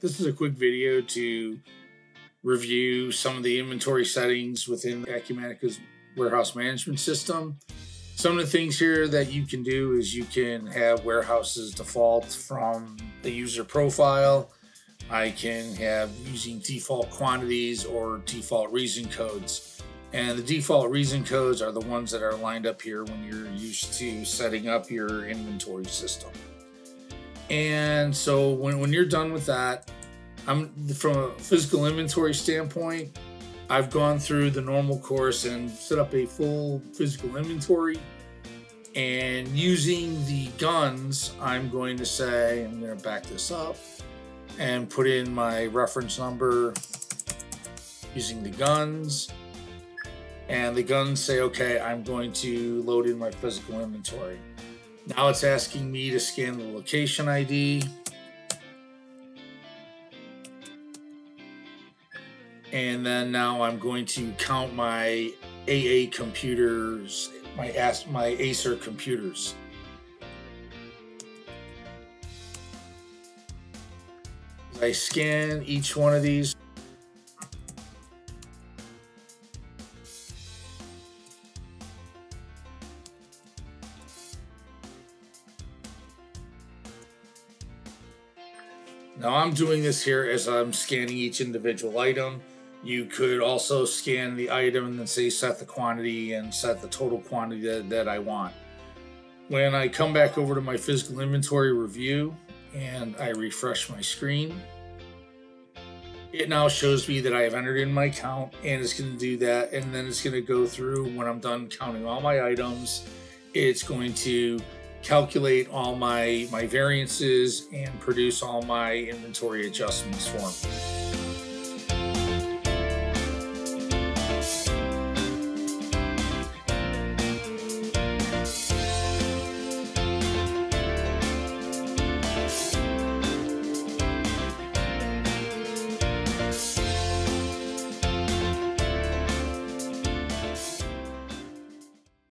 This is a quick video to review some of the inventory settings within Acumatica's warehouse management system. Some of the things here that you can do is you can have warehouses default from the user profile. I can have using default quantities or default reason codes. And the default reason codes are the ones that are lined up here when you're used to setting up your inventory system. And so when, when you're done with that, I'm from a physical inventory standpoint, I've gone through the normal course and set up a full physical inventory. And using the guns, I'm going to say, I'm going to back this up and put in my reference number using the guns. And the guns say, okay, I'm going to load in my physical inventory. Now it's asking me to scan the location ID. And then now I'm going to count my AA computers, my, AS, my Acer computers. I scan each one of these, Now I'm doing this here as I'm scanning each individual item. You could also scan the item and then say set the quantity and set the total quantity that, that I want. When I come back over to my physical inventory review and I refresh my screen, it now shows me that I have entered in my count and it's going to do that. And then it's going to go through when I'm done counting all my items. It's going to calculate all my, my variances and produce all my inventory adjustments for me.